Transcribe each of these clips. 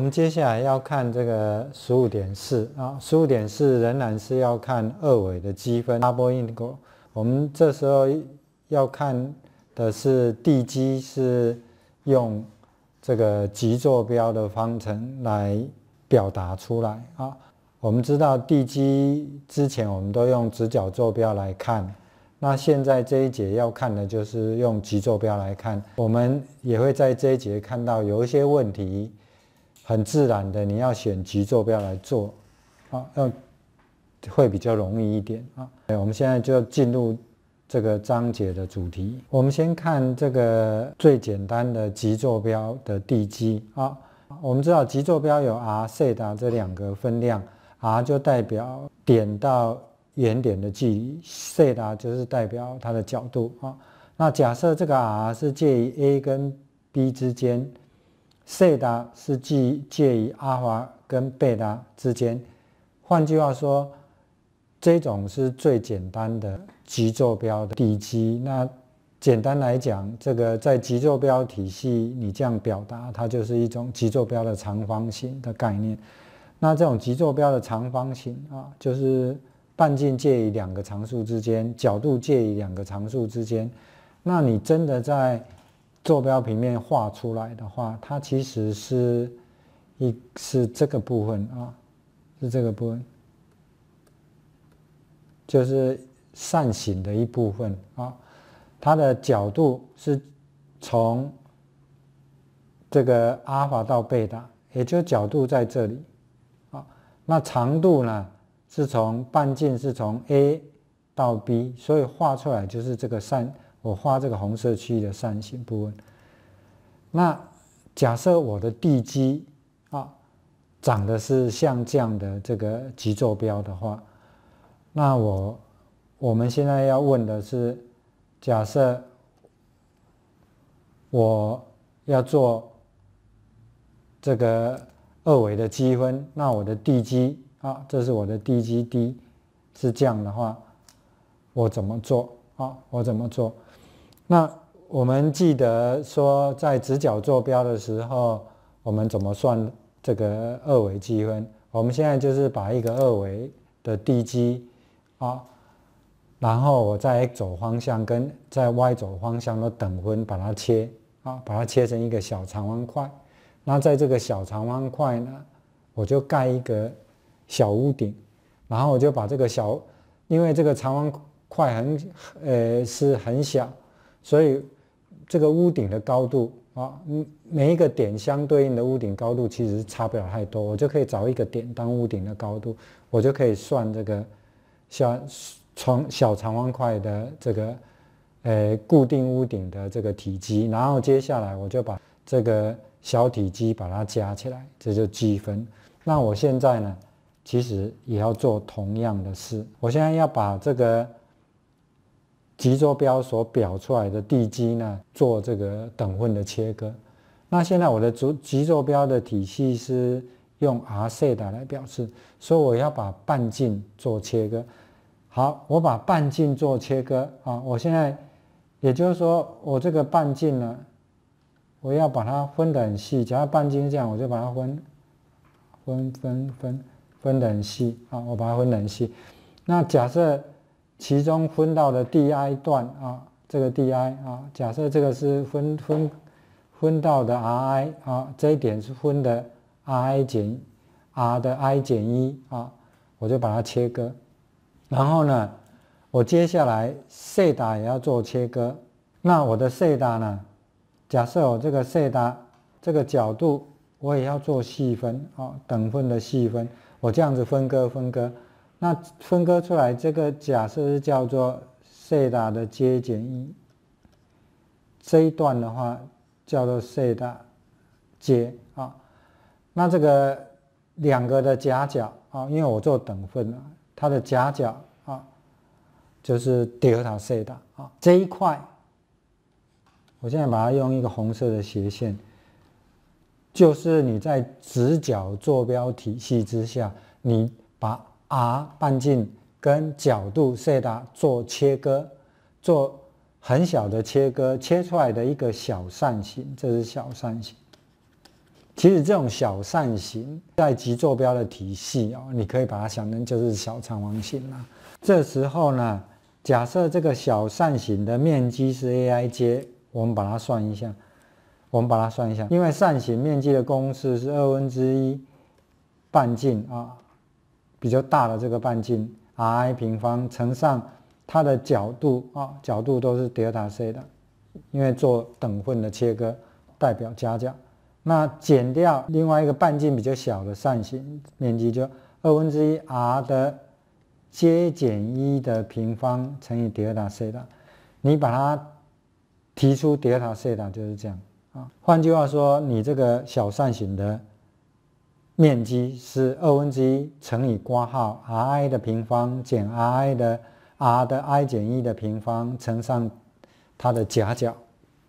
我们接下来要看这个十五点四啊，十五点四仍然是要看二维的积分 double integral。我们这时候要看的是地基是用这个极坐标的方程来表达出来啊。我们知道地基之前我们都用直角坐标来看，那现在这一节要看的就是用极坐标来看。我们也会在这一节看到有一些问题。很自然的，你要选极坐标来做，啊，要会比较容易一点啊。我们现在就进入这个章节的主题。我们先看这个最简单的极坐标的地基啊。我们知道极坐标有 r、西塔这两个分量，r 就代表点到原点的距离，西塔就是代表它的角度啊。那假设这个 r 是介于 a 跟 b 之间。西达是介介于阿尔法跟贝塔之间，换句话说，这种是最简单的极坐标的地基。那简单来讲，这个在极坐标体系，你这样表达，它就是一种极坐标的长方形的概念。那这种极坐标的长方形啊，就是半径介于两个常数之间，角度介于两个常数之间。那你真的在坐标平面画出来的话，它其实是一是这个部分啊，是这个部分，就是扇形的一部分啊。它的角度是从这个阿尔法到贝塔，也就角度在这里啊。那长度呢，是从半径是从 A 到 B，所以画出来就是这个扇。我画这个红色区域的扇形部分。那假设我的地基啊长的是像这样的这个极坐标的话，那我我们现在要问的是，假设我要做这个二维的积分，那我的地基啊，这是我的地基 D 是这样的话，我怎么做啊？我怎么做？那我们记得说，在直角坐标的时候，我们怎么算这个二维积分？我们现在就是把一个二维的地基啊，然后我在 x 轴方向跟在 y 轴方向的等分把它切啊，把它切成一个小长方块。那在这个小长方块呢，我就盖一个小屋顶，然后我就把这个小，因为这个长方块很呃是很小。所以，这个屋顶的高度啊，嗯，每一个点相对应的屋顶高度其实差不了太多，我就可以找一个点当屋顶的高度，我就可以算这个小从小长方块的这个呃固定屋顶的这个体积，然后接下来我就把这个小体积把它加起来，这就积分。那我现在呢，其实也要做同样的事，我现在要把这个。极坐标所表出来的地基呢，做这个等分的切割。那现在我的极极坐标的体系是用 r 西塔来表示，所以我要把半径做切割。好，我把半径做切割啊，我现在也就是说，我这个半径呢，我要把它分得很细。假如半径这样，我就把它分分分分分得很细啊，我把它分得很细。那假设。其中分到的 di 段啊，这个 di 啊，假设这个是分分分到的 ri 啊，这一点是分的 ri 减 r 的 i 减一啊，我就把它切割。然后呢，我接下来 c 达也要做切割。那我的 c 达呢？假设我这个 c 达这个角度我也要做细分啊，等分的细分，我这样子分割分割。那分割出来这个假设是叫做西塔的 j 减一，这一段的话叫做西塔 j 啊。那这个两个的夹角啊，因为我做等分啊，它的夹角啊就是德尔塔西塔啊。这一块，我现在把它用一个红色的斜线，就是你在直角坐标体系之下，你把 r 半径跟角度西塔做切割，做很小的切割，切出来的一个小扇形，这是小扇形。其实这种小扇形在极坐标的体系哦，你可以把它想成就是小长方形啦。这时候呢，假设这个小扇形的面积是 aij，我们把它算一下，我们把它算一下，因为扇形面积的公式是二分之一半径啊，比较大的这个半径 r_i 平方乘上它的角度啊，角度都是德尔塔 c 的，因为做等份的切割代表夹角。那减掉另外一个半径比较小的扇形面积，就二分之一 r 的 j 减一的平方乘以德尔塔西塔。你把它提出德尔塔西塔就是这样啊。换句话说，你这个小扇形的面积是二分之一乘以括号 r_i 的平方减 r_i 的 r 的 i 减一的平方乘上它的夹角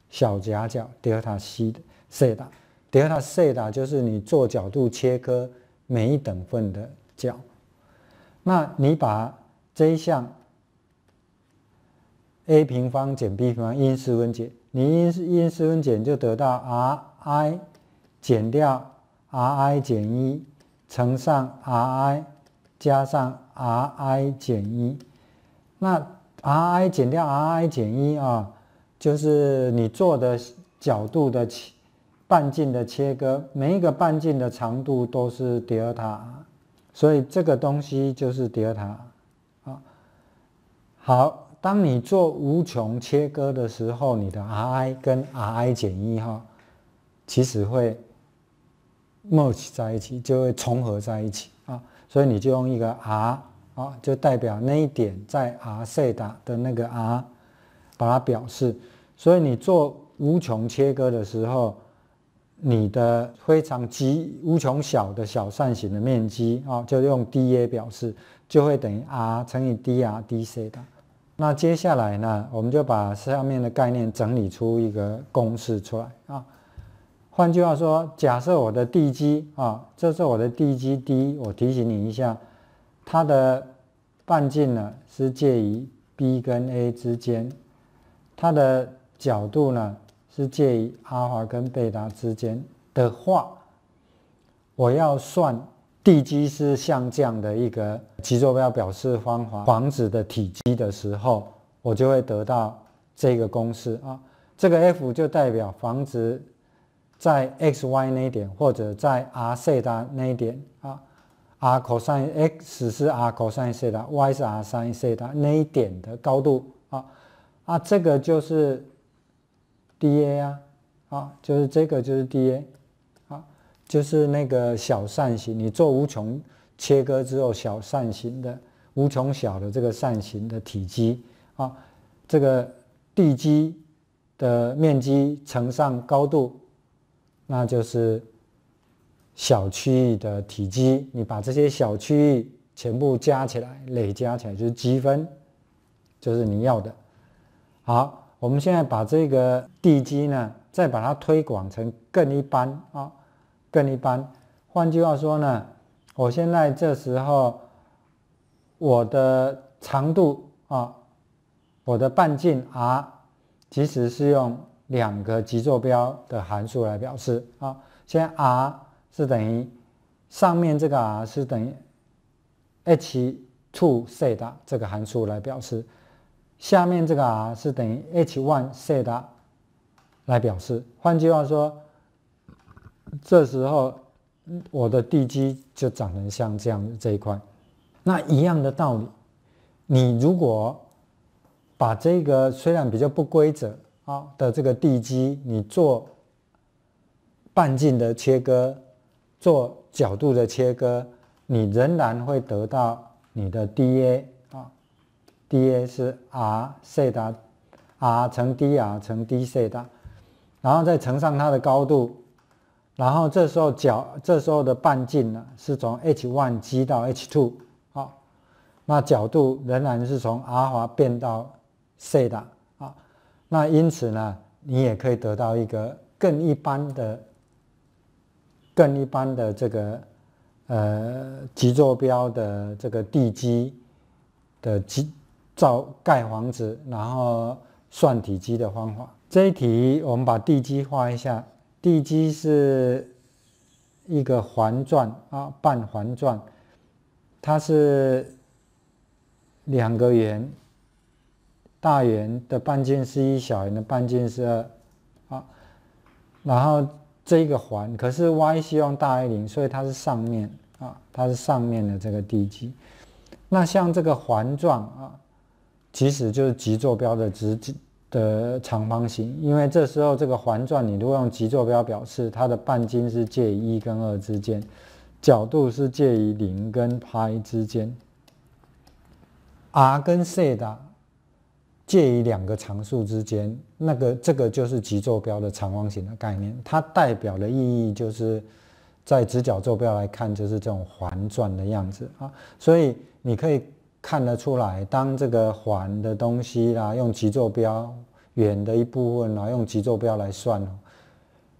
小夹角德尔塔西的西塔。德尔塔西塔就是你做角度切割每一等份的角，那你把这一项 a 平方减 b 平方因式分解，你因因式分解就得到 r_i 减掉 r_i 减一乘上 r_i 加上 r_i 减一，那 r_i 减掉 r_i 减一啊，就是你做的角度的切。半径的切割，每一个半径的长度都是德尔塔，所以这个东西就是德尔塔啊。好，当你做无穷切割的时候，你的 r_i 跟 r_i 减一哈，其实会 merge 在一起，就会重合在一起啊。所以你就用一个 r 啊，就代表那一点在 r 西塔的那个 r，把它表示。所以你做无穷切割的时候。你的非常极无穷小的小扇形的面积啊，就用 dA 表示，就会等于 r 乘以 dr dc 的。那接下来呢，我们就把上面的概念整理出一个公式出来啊。换句话说，假设我的地基啊，这是我的地基 D，我提醒你一下，它的半径呢是介于 B 跟 A 之间，它的角度呢。是介于阿尔法跟贝塔之间的话，我要算地基是像这样的一个极坐标表示方法，房子的体积的时候，我就会得到这个公式啊。这个 F 就代表房子在 x y 那一点，或者在 r 西塔那一点啊。r cos x 是 r cosine 西塔，y 是 r sin 西塔那一点的高度啊啊，这个就是。dA 啊，啊，就是这个就是 dA，啊，就是那个小扇形，你做无穷切割之后，小扇形的无穷小的这个扇形的体积啊，这个地基的面积乘上高度，那就是小区域的体积。你把这些小区域全部加起来，累加起来就是积分，就是你要的。好。我们现在把这个地基呢，再把它推广成更一般啊，更一般。换句话说呢，我现在这时候我的长度啊，我的半径 r，即使是用两个极坐标的函数来表示啊。现在 r 是等于上面这个 r 是等于 h two theta 这个函数来表示。下面这个 r 是等于 h one theta 来表示，换句话说，这时候我的地基就长成像这样的这一块。那一样的道理，你如果把这个虽然比较不规则的这个地基，你做半径的切割，做角度的切割，你仍然会得到你的 dA 啊。dA 是 r 西塔，r 乘 dr 乘 d 西塔，然后再乘上它的高度，然后这时候角这时候的半径呢是从 h one 积到 h two，好，那角度仍然是从阿尔法变到西塔，那因此呢，你也可以得到一个更一般的、更一般的这个呃极坐标的这个地基的基。造盖房子，然后算体积的方法。这一题我们把地基画一下，地基是一个环状啊，半环状，它是两个圆，大圆的半径是一，小圆的半径是二，啊，然后这一个环，可是 y 希望大于零，所以它是上面啊，它是上面的这个地基。那像这个环状啊，其实就是极坐标的直的长方形，因为这时候这个环状，你如果用极坐标表示，它的半径是介于一跟二之间，角度是介于零跟派之间，r 跟西塔介于两个常数之间，那个这个就是极坐标的长方形的概念，它代表的意义就是在直角坐标来看，就是这种环转的样子啊，所以。你可以看得出来，当这个环的东西啦，用极坐标远的一部分啦，用极坐标来算哦，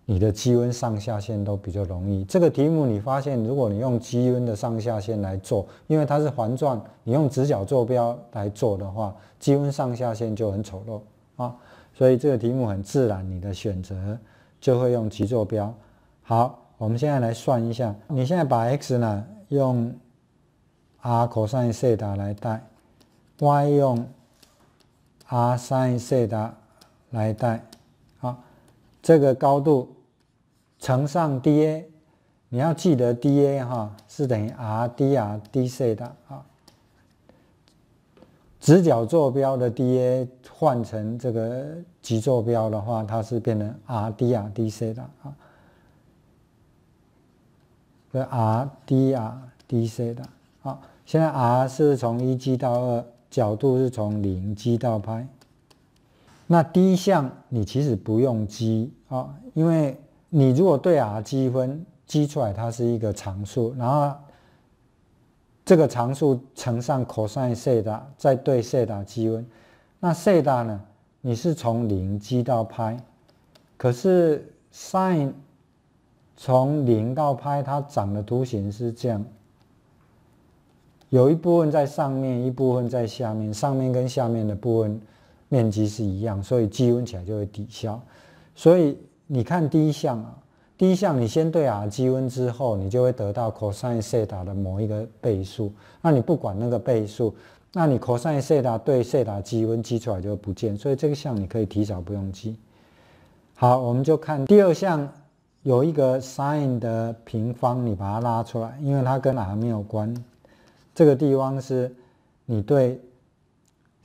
你的积温上下限都比较容易。这个题目你发现，如果你用积温的上下限来做，因为它是环状，你用直角坐标来做的话，积温上下限就很丑陋啊。所以这个题目很自然，你的选择就会用极坐标。好，我们现在来算一下，你现在把 x 呢用。r cosine 西塔来代，y 用 r sine 西塔来代，这个高度乘上 dA，你要记得 dA 哈是等于 rdrdc 的啊。直角坐标的 dA 换成这个极坐标的话，它是变成 rdrdc 的啊。这 r d r d c 的好。现在 r 是从一 g 到二，角度是从零 g 到派。那第一项你其实不用积啊，因为你如果对 r 积分，积出来它是一个常数，然后这个常数乘上 cos 西塔，再对西塔积分。那西塔呢？你是从零积到派，可是 sin 从零到派，它长的图形是这样。有一部分在上面，一部分在下面，上面跟下面的部分面积是一样，所以积温起来就会抵消。所以你看第一项啊，第一项你先对 r 积温之后，你就会得到 cos 西塔的某一个倍数。那你不管那个倍数，那你 cos 西塔对西塔积温积出来就不见，所以这个项你可以提早不用记。好，我们就看第二项，有一个 sin 的平方，你把它拉出来，因为它跟 r 没有关。这个地方是你对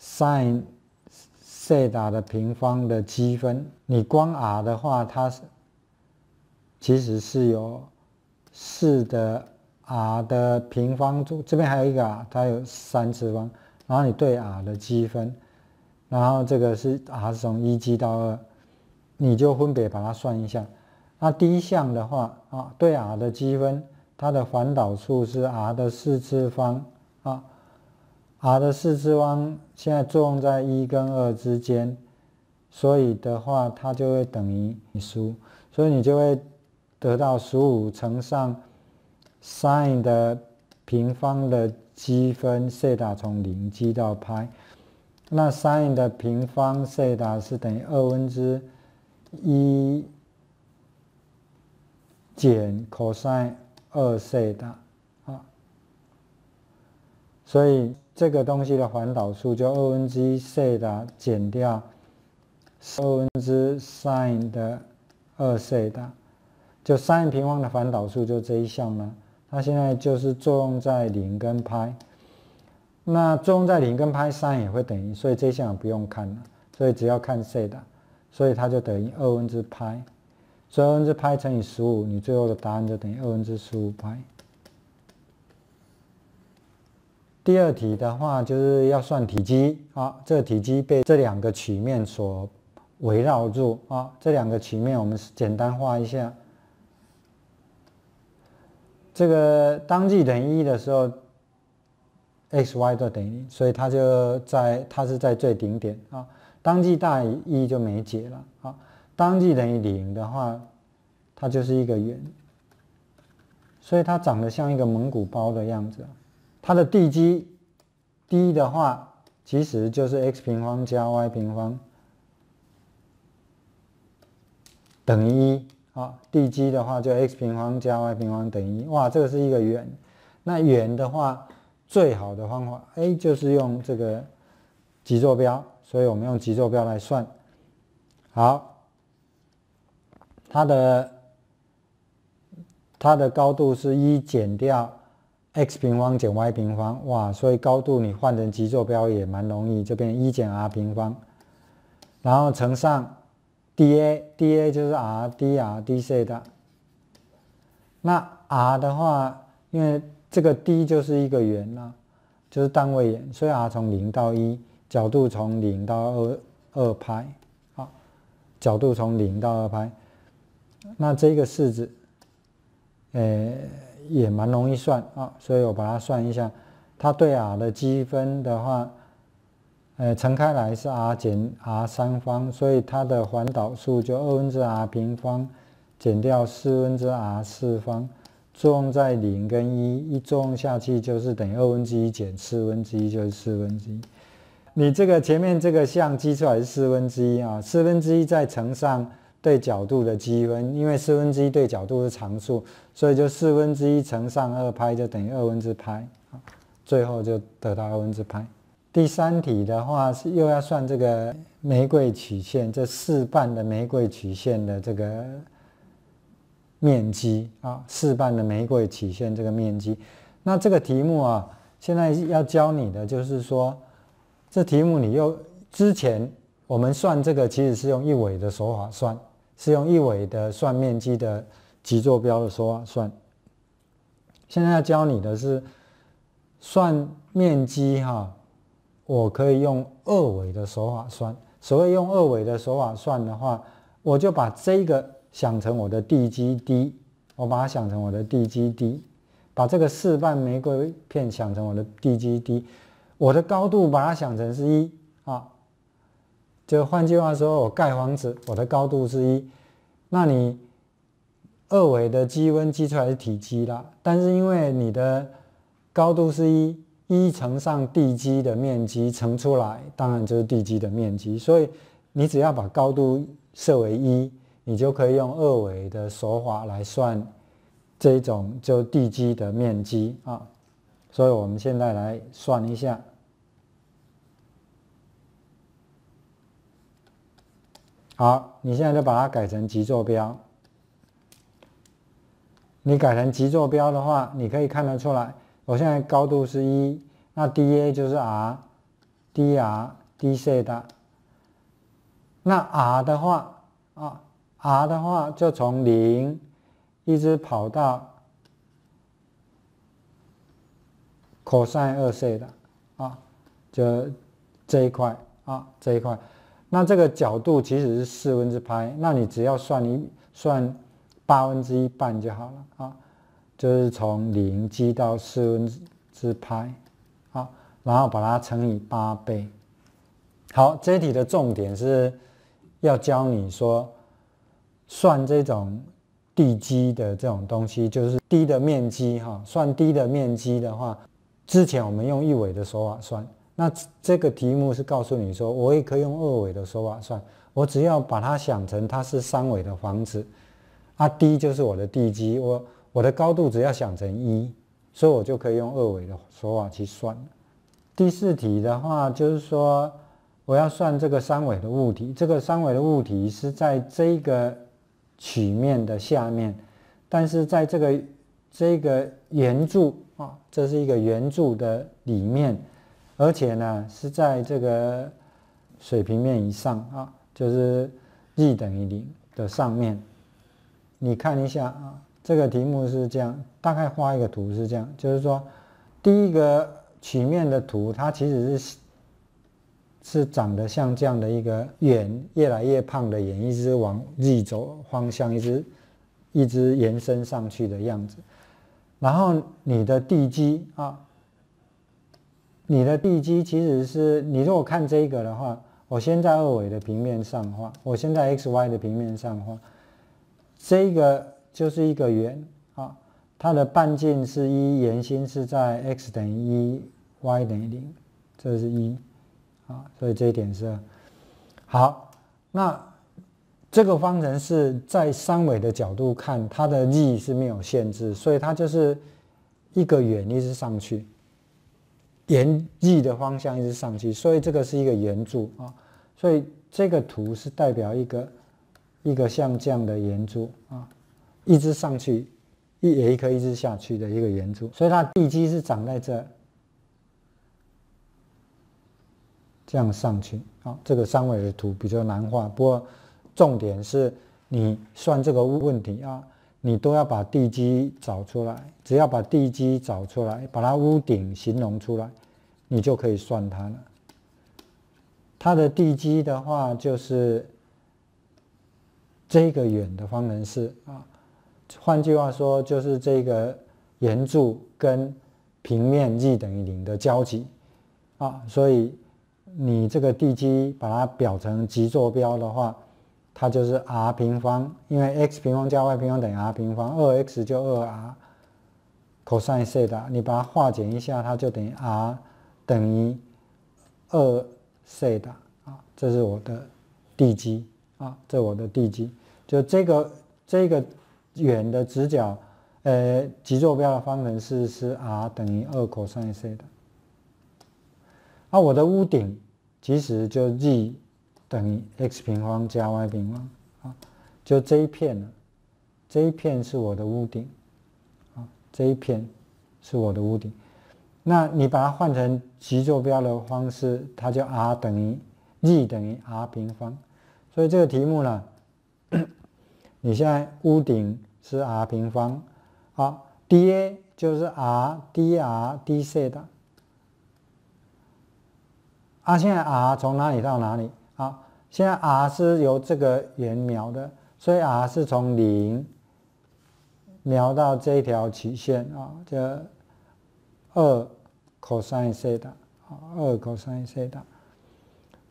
sin 西塔的平方的积分，你光 r 的话，它是其实是有四的 r 的平方，这边还有一个 r，它有三次方，然后你对 r 的积分，然后这个是 r 是从一积到二，你就分别把它算一下。那第一项的话啊，对 r 的积分。它的环导数是 r 的四次方啊，r 的四次方现在作用在一跟二之间，所以的话它就会等于十五，所以你就会得到十五乘上 sin 的平方的积分西塔从零积到派，那 sin 的平方西塔是等于二分之一减 cos。二西塔啊，所以这个东西的环导数就二分之一西塔减掉二分之 sin 的二西塔，就 sin 平方的环导数就这一项呢。它现在就是作用在零跟派，那作用在零跟派 sin 也会等于，所以这一项不用看了，所以只要看西塔，所以它就等于二分之派。所以二分之派乘以十五，你最后的答案就等于二分之十五派。第二题的话，就是要算体积啊，这个体积被这两个曲面所围绕住啊，这两个曲面我们简单画一下。这个当 g 等于一的时候，x、y 都等于，所以它就在它是在最顶点啊。当 g 大于一就没解了啊。当 g 等于零的话，它就是一个圆，所以它长得像一个蒙古包的样子。它的地基低的话，其实就是 x 平方加 y 平方等于一啊，地基的话就 x 平方加 y 平方等于一，哇，这个是一个圆。那圆的话，最好的方法，A 就是用这个极坐标，所以我们用极坐标来算。好，它的它的高度是一减掉 x 平方减 y 平方，哇，所以高度你换成极坐标也蛮容易，就变一减 r 平方，然后乘上。dA，dA 就是 r，dr dc 的。那 r 的话，因为这个 d 就是一个圆呐，就是单位圆，所以 r 从零到一，角度从零到二二派，好，角度从零到二派。那这个式子，呃，也蛮容易算啊，所以我把它算一下，它对 r 的积分的话。呃，乘开来是 r 减 r 三方，所以它的环导数就二分之 r 平方减掉四分之 r 四方，作用在零跟一，一作用下去就是等于二分之一减四分之一就是四分之一。你这个前面这个项积出来是四分之一啊，四分之一再乘上对角度的积分，因为四分之一对角度是常数，所以就四分之一乘上二派就等于二分之派，最后就得到二分之派。第三题的话是又要算这个玫瑰曲线，这四瓣的玫瑰曲线的这个面积啊，四瓣的玫瑰曲线这个面积。那这个题目啊，现在要教你的就是说，这题目你又之前我们算这个其实是用一维的手法算，是用一维的算面积的极坐标的手法算。现在要教你的是算面积哈。我可以用二维的手法算。所谓用二维的手法算的话，我就把这个想成我的地基 D，我把它想成我的地基 D，把这个四瓣玫瑰片想成我的地基 D，我的高度把它想成是一啊。就换句话说，我盖房子，我的高度是一。那你二维的积温积出来是体积啦，但是因为你的高度是一。一乘上地基的面积乘出来，当然就是地基的面积。所以你只要把高度设为一，你就可以用二维的手法来算这种就地基的面积啊。所以我们现在来算一下。好，你现在就把它改成极坐标。你改成极坐标的话，你可以看得出来。我现在高度是一，那 dA 就是 r，dr，dc 的。那 r 的话啊，r 的话就从零一直跑到 cos 二 c 的啊，就这一块啊，这一块。那这个角度其实是四分之派，那你只要算一算八分之一半就好了啊。就是从零积到四分之派，好，然后把它乘以八倍。好，这题的重点是要教你说算这种地基的这种东西，就是低的面积哈。算低的面积的话，之前我们用一维的手法算，那这个题目是告诉你说，我也可以用二维的手法算，我只要把它想成它是三维的房子，啊，D 就是我的地基，我。我的高度只要想成一，所以我就可以用二维的手法去算。第四题的话，就是说我要算这个三维的物体，这个三维的物体是在这个曲面的下面，但是在这个这个圆柱啊，这是一个圆柱的里面，而且呢是在这个水平面以上啊，就是 z 等于零的上面。你看一下啊。这个题目是这样，大概画一个图是这样，就是说，第一个曲面的图，它其实是是长得像这样的一个圆，越来越胖的圆，一直往 z 轴方向，一直一直延伸上去的样子。然后你的地基啊，你的地基其实是你如果看这个的话，我先在二维的平面上画，我先在 x y 的平面上画，这个。就是一个圆啊，它的半径是一，圆心是在 x 等于一，y 等于零，这是一啊，所以这一点是好。那这个方程式在三维的角度看，它的 z 是没有限制，所以它就是一个圆一直上去，沿翼的方向一直上去，所以这个是一个圆柱啊。所以这个图是代表一个一个像这样的圆柱啊，一直上去，一也一颗一直下去的一个圆柱，所以它地基是长在这。这样上去啊，这个三维的图比较难画，不过重点是你算这个问题啊，你都要把地基找出来，只要把地基找出来，把它屋顶形容出来，你就可以算它了。它的地基的话就是这个圆的方程式啊，换句话说就是这个圆柱跟平面 z 等于零的交集啊，所以。你这个地基把它表成极坐标的话，它就是 r 平方，因为 x 平方加 y 平方等于 r 平方，二 x 就二 r cos 西塔，你把它化简一下，它就等于 r 等于二西塔啊，这是我的地基啊，这我的地基，就这个这个圆的直角，呃，极坐标的方程式是 r 等于二 cos 西塔，那我的屋顶。其实就 z 等于 x 平方加 y 平方啊，就这一片呢，这一片是我的屋顶啊，这一片是我的屋顶。那你把它换成极坐标的方式，它就 r 等于 z 等于 r 平方。所以这个题目呢，你现在屋顶是 r 平方，好，dA 就是 r dr dc 的。啊，现在 r 从哪里到哪里？现在 r 是由这个圆描的，所以 r 是从零描到这一条曲线啊，这二 cos 西塔啊，二 cos 西塔。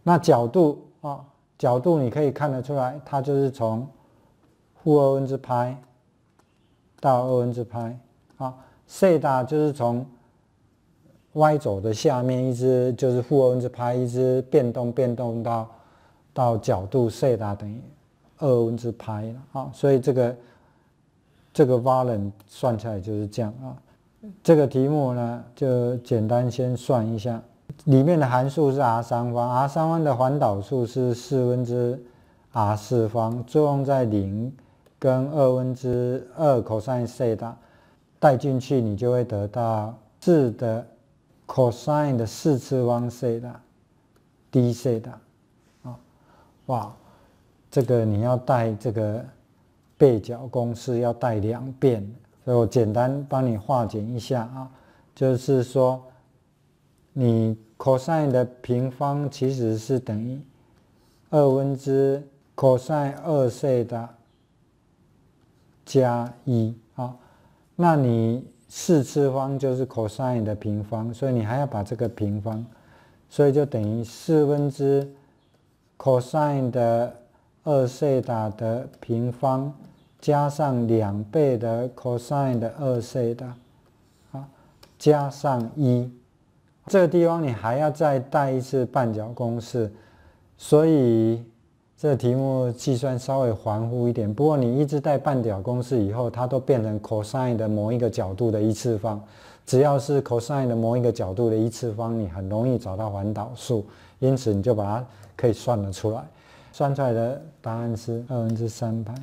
那角度啊，角度你可以看得出来，它就是从负二分之派到二分之派啊，西塔就是从。y 轴的下面一直就是负二分之派，一直变动变动到到角度西塔等于二分之派了啊，所以这个这个 volume 算起来就是这样啊。这个题目呢，就简单先算一下，里面的函数是 r 三方，r 三方的环导数是四分之 r 四方，作用在零跟二分之二 cos 西塔带进去，你就会得到四的。cosine 的四次方西塔，d 西塔，哇，这个你要带这个背角公式要带两遍，所以我简单帮你化简一下啊，就是说，你 cosine 的平方其实是等于二分之 cosine 二西的加一啊，那你。四次方就是 cosine 的平方，所以你还要把这个平方，所以就等于四分之 cosine 的二西塔的平方加上两倍的 cosine 的二西塔，啊，加上一，这个地方你还要再带一次半角公式，所以。这题目计算稍微含糊一点，不过你一直带半角公式以后，它都变成 cosine 的某一个角度的一次方。只要是 cosine 的某一个角度的一次方，你很容易找到环导数，因此你就把它可以算得出来。算出来的答案是二分之三派。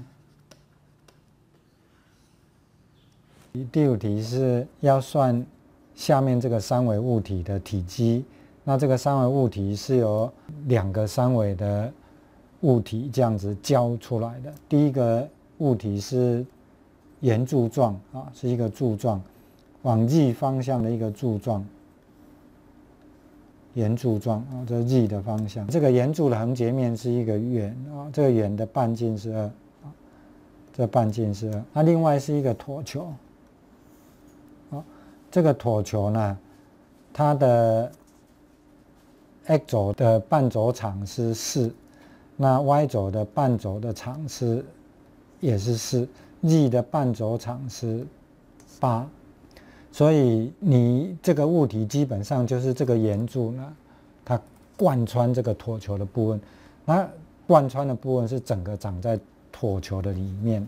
第五题是要算下面这个三维物体的体积，那这个三维物体是由两个三维的。物体这样子交出来的，第一个物体是圆柱状啊，是一个柱状，往 z 方向的一个柱状，圆柱状啊，这是 z 的方向。这个圆柱的横截面是一个圆啊，这个圆的半径是二啊，这半径是二。那另外是一个椭球啊，这个椭球呢，它的 x 轴的半轴长是四。那 y 轴的半轴的长是也是四，z 的半轴长是八，所以你这个物体基本上就是这个圆柱呢，它贯穿这个椭球的部分。那贯穿的部分是整个长在椭球的里面。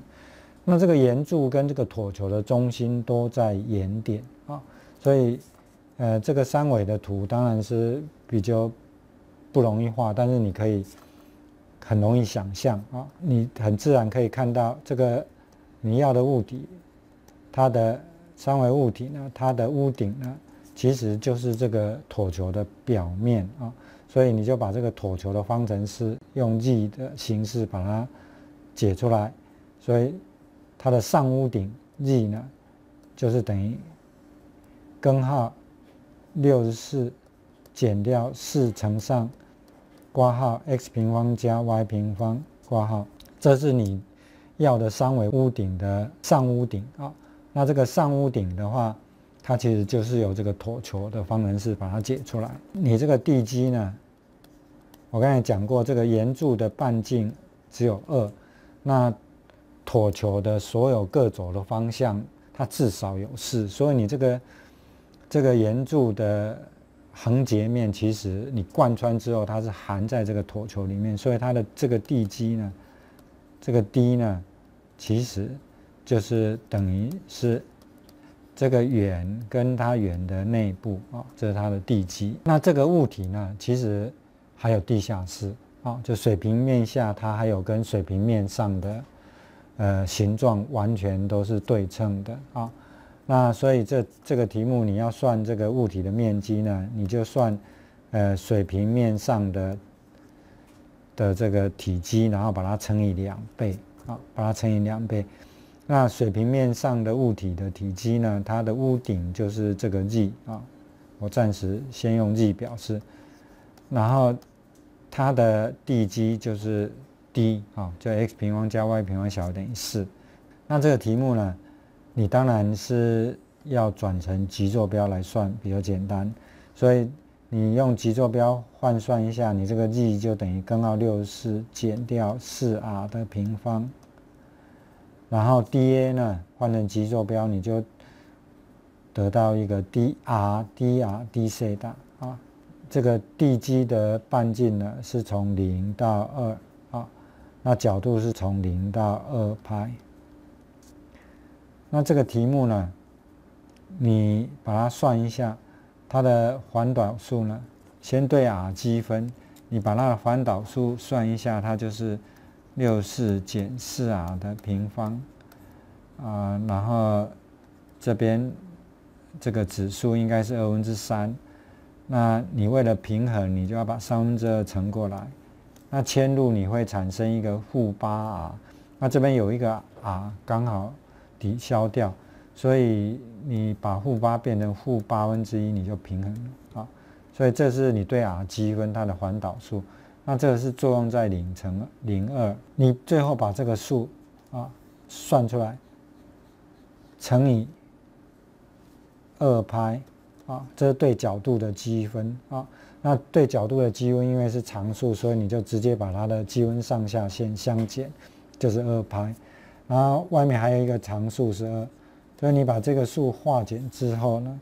那这个圆柱跟这个椭球的中心都在圆点啊，所以呃，这个三维的图当然是比较不容易画，但是你可以很容易想象啊，你很自然可以看到这个你要的物体，它的三维物体呢，它的屋顶呢。其实就是这个椭球的表面啊，所以你就把这个椭球的方程式用 z 的形式把它解出来，所以它的上屋顶 z 呢，就是等于根号六十四减掉四乘上括号 x 平方加 y 平方括号，这是你要的三维屋顶的上屋顶啊。那这个上屋顶的话。它其实就是由这个椭球的方程式把它解出来。你这个地基呢，我刚才讲过，这个圆柱的半径只有二，那椭球的所有各走的方向，它至少有四，所以你这个这个圆柱的横截面，其实你贯穿之后，它是含在这个椭球里面，所以它的这个地基呢，这个 D 呢，其实就是等于是。这个圆跟它圆的内部啊，这是它的地基。那这个物体呢，其实还有地下室啊，就水平面下它还有跟水平面上的呃形状完全都是对称的啊。那所以这这个题目你要算这个物体的面积呢，你就算呃水平面上的的这个体积，然后把它乘以两倍啊，把它乘以两倍。那水平面上的物体的体积呢？它的屋顶就是这个 z 啊，我暂时先用 z 表示。然后它的地基就是 d 啊，就 x 平方加 y 平方小于等于四。那这个题目呢，你当然是要转成极坐标来算比较简单。所以你用极坐标换算一下，你这个 z 就等于根号六十四减掉四 r 的平方。然后 dA 呢换成极坐标，你就得到一个 dr dr d 西塔啊。这个地基的半径呢是从零到二啊，那角度是从零到二派。那这个题目呢，你把它算一下，它的环导数呢，先对 r 积分，你把它的环导数算一下，它就是。六四减四 r 的平方，啊，然后这边这个指数应该是二分之三，那你为了平衡，你就要把三分之二乘过来，那迁入你会产生一个负八 r，那这边有一个 r 刚好抵消掉，所以你把负八变成负八分之一，你就平衡了啊，所以这是你对 r 积分它的环导数。那这个是作用在零乘零二，你最后把这个数啊算出来，乘以二派啊，这是对角度的积分啊。那对角度的积分，因为是常数，所以你就直接把它的积分上下限相减，就是二派。然后外面还有一个常数是二，所以你把这个数化简之后呢，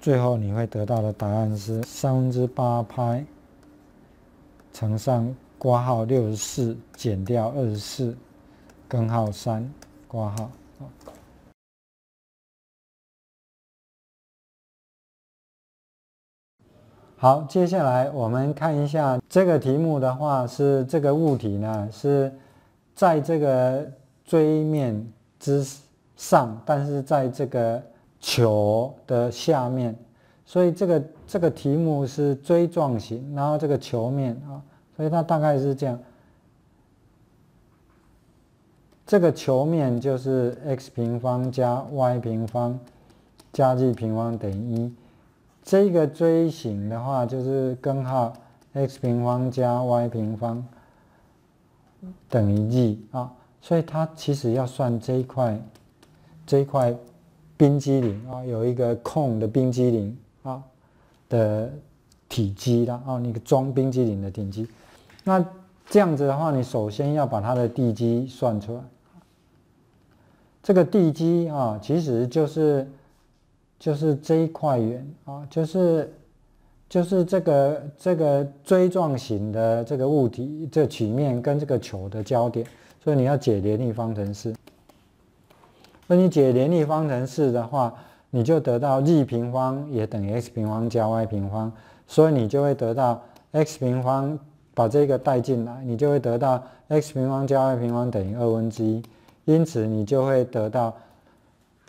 最后你会得到的答案是三分之八派。乘上括号六十四减掉二十四，根号三括号。好，接下来我们看一下这个题目的话，是这个物体呢是在这个锥面之上，但是在这个球的下面。所以这个这个题目是锥状形，然后这个球面啊，所以它大概是这样。这个球面就是 x 平方加 y 平方加 z 平方等于一。这个锥形的话就是根号 x 平方加 y 平方等于 z 啊，所以它其实要算这一块这一块冰激凌啊，有一个空的冰激凌。啊的体积啦，啊，那个装冰激凌的体积，那这样子的话，你首先要把它的地基算出来。这个地基啊，其实就是就是这一块圆啊，就是就是这个这个锥状型的这个物体，这曲面跟这个球的交点，所以你要解联立方程式。那你解联立方程式的话，你就得到 z 平方也等于 x 平方加 y 平方，所以你就会得到 x 平方，把这个带进来，你就会得到 x 平方加 y 平方等于二分之一，因此你就会得到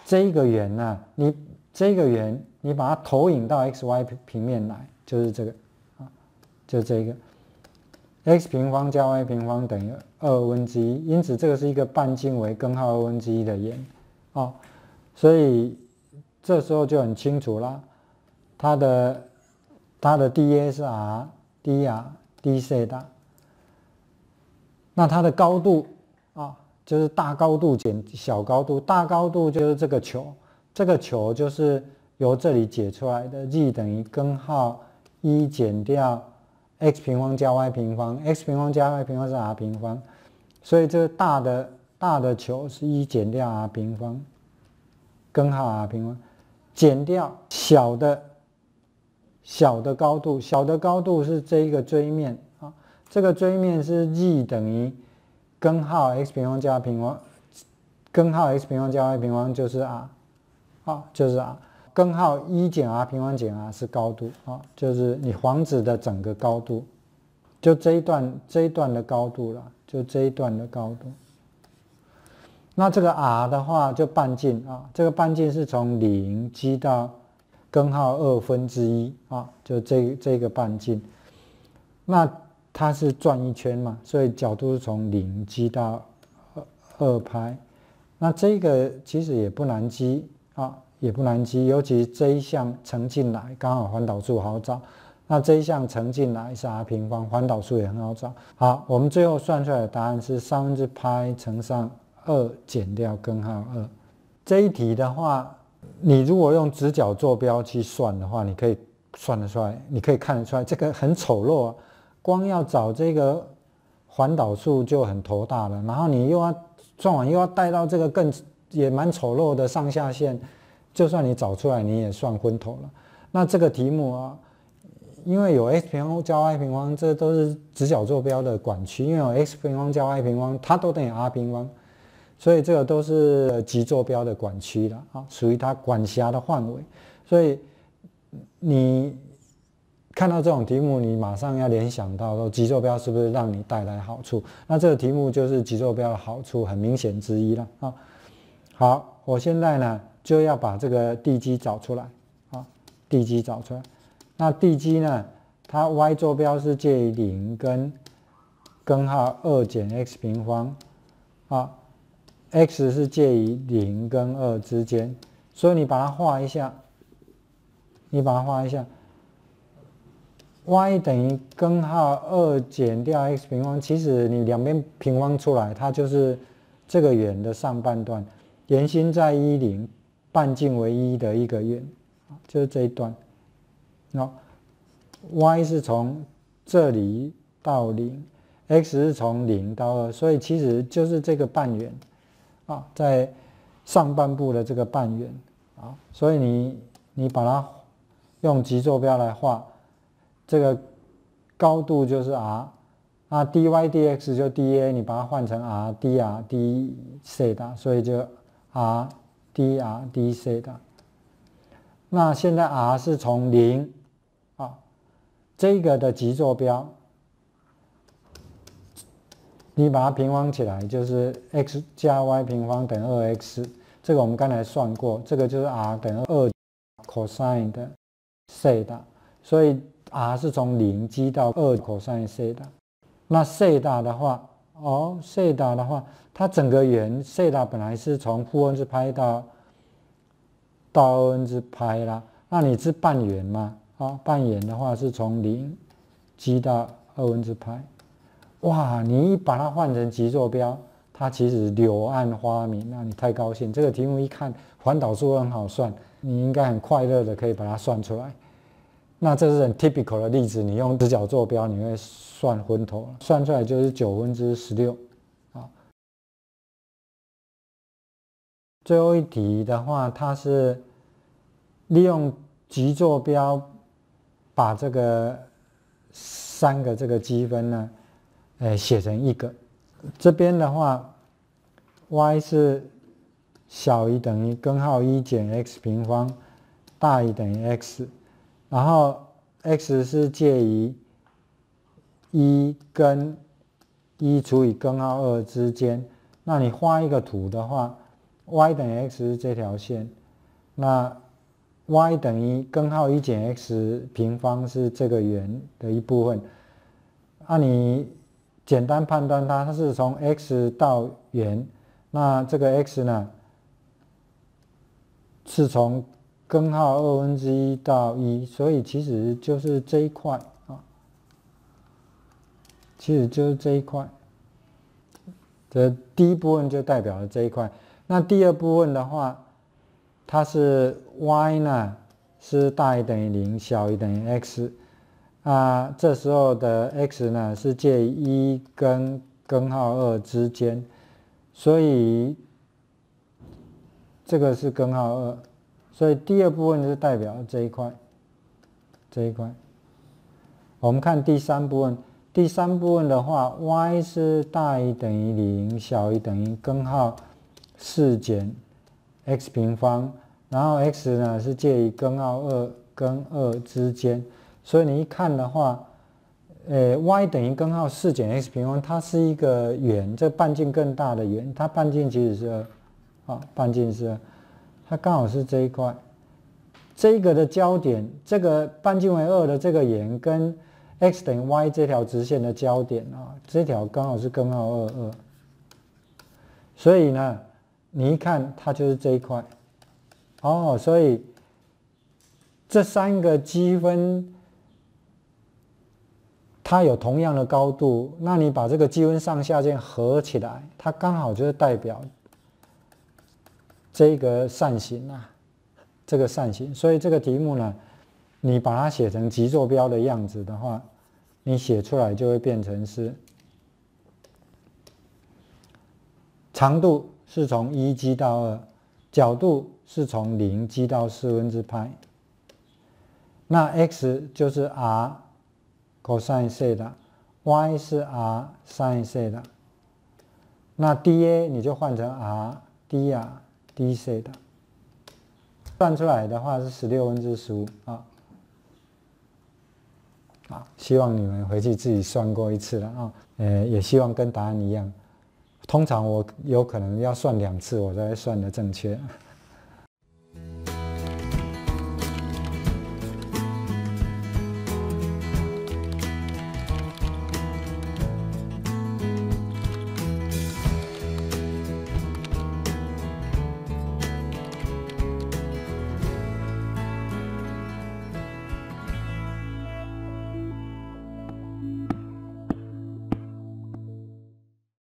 这个圆呢，你这个圆你把它投影到 x y 平面来，就是这个啊，就这个 x 平方加 y 平方等于二分之一，因此这个是一个半径为根号二分之一的圆。哦，所以这时候就很清楚了，它的它的 dA 是 D C 大。那它的高度啊，就是大高度减小高度，大高度就是这个球，这个球就是由这里解出来的，z 等于根号一减掉 x 平方加 y 平方，x 平方加 y 平方是 r 平方，所以这个大的。大的球是一减掉 r 平方，根号 r 平方，减掉小的，小的高度，小的高度是这一个锥面啊，这个锥面是 z 等于根号 x 平方加平方，根号 x 平方加 y 平方就是 r，啊就是 r，根号一减 r 平方减 r 是高度啊，就是你房子的整个高度，就这一段这一段的高度了，就这一段的高度。那这个 r 的话就半径啊，这个半径是从零积到根号二分之一啊，就这这个半径。那它是转一圈嘛，所以角度是从零积到二二派。那这个其实也不难积啊，也不难积，尤其这一项乘进来刚好环导数好找。那这一项乘进来是 r 平方，环导数也很好找。好，我们最后算出来的答案是三分之派乘上。二减掉根号二，这一题的话，你如果用直角坐标去算的话，你可以算得出来，你可以看得出来，这个很丑陋啊。光要找这个环导数就很头大了，然后你又要算完，又要带到这个更也蛮丑陋的上下限，就算你找出来，你也算昏头了。那这个题目啊，因为有 x 平方加 y 平方，这都是直角坐标的管区，因为有 x 平方加 y 平方，它都等于 r 平方。所以这个都是极坐标的管区了啊，属于它管辖的范围。所以你看到这种题目，你马上要联想到说极坐标是不是让你带来好处？那这个题目就是极坐标的好处很明显之一了啊。好，我现在呢就要把这个地基找出来啊，地基找出来。那地基呢，它 y 坐标是介于零跟根号二减 x 平方啊。X 是介于零跟二之间，所以你把它画一下，你把它画一下，y 等于根号二减掉 x 平方，其实你两边平方出来，它就是这个圆的上半段，圆心在一零，半径为一的一个圆，就是这一段。那 y 是从这里到零，x 是从零到二，所以其实就是这个半圆。啊，在上半部的这个半圆啊，所以你你把它用极坐标来画，这个高度就是 r，那 dy dx 就 dA，你把它换成 r dr d 西塔，所以就 r dr d 西塔。那现在 r 是从零啊，这个的极坐标。你把它平方起来，就是 x 加 y 平方等于二 x，这个我们刚才算过，这个就是 r 等于二 cosine 的西塔，所以 r 是从零积到二 cosine 西塔。那西塔的话，哦，西塔的话，它整个圆西塔本来是从负 n 之派到到二 n 之派啦，那你是半圆嘛？啊，半圆的话是从零积到二 n 之派。哇，你一把它换成极坐标，它其实柳暗花明，那你太高兴。这个题目一看，环导数很好算，你应该很快乐的可以把它算出来。那这是很 typical 的例子，你用直角坐标，你会算昏头了，算出来就是九分之十六。啊，最后一题的话，它是利用极坐标。把这个三个这个积分呢，哎，写成一个。这边的话，y 是小于等于根号一减 x 平方，大于等于 x，然后 x 是介于一跟一除以根号二之间。那你画一个图的话，y 等于 x 是这条线，那 y 等于根号一减 x 平方是这个圆的一部分。那你简单判断它，它是从 x 到圆，那这个 x 呢，是从根号二分之一到一，所以其实就是这一块啊，其实就是这一块。这第一部分就代表了这一块。那第二部分的话，它是 y 呢是大于等于零，小于等于 x。啊，这时候的 x 呢是介于一跟根号二之间，所以这个是根号二，所以第二部分是代表这一块，这一块。我们看第三部分，第三部分的话，y 是大于等于零，小于等于根号四减 x 平方，然后 x 呢是介于根号二跟二之间。所以你一看的话，呃，y 等于根号四减 x 平方，它是一个圆，这半径更大的圆，它半径其实是二，啊，半径是二，它刚好是这一块，这个的焦点，这个半径为二的这个圆跟 x 等于 y 这条直线的焦点啊，这条刚好是根号二二，所以呢，你一看它就是这一块，哦，所以这三个积分。它有同样的高度，那你把这个积分上下键合起来，它刚好就是代表这个扇形啊，这个扇形。所以这个题目呢，你把它写成极坐标的样子的话，你写出来就会变成是长度是从一积到二，角度是从零积到四分之派，那 x 就是 r。Cosine 西塔，y 是 r sin 西的，那 dA 你就换成 r dr dc 的，算出来的话是十六分之十五啊，啊，希望你们回去自己算过一次了啊，呃，也希望跟答案一样，通常我有可能要算两次我才算的正确。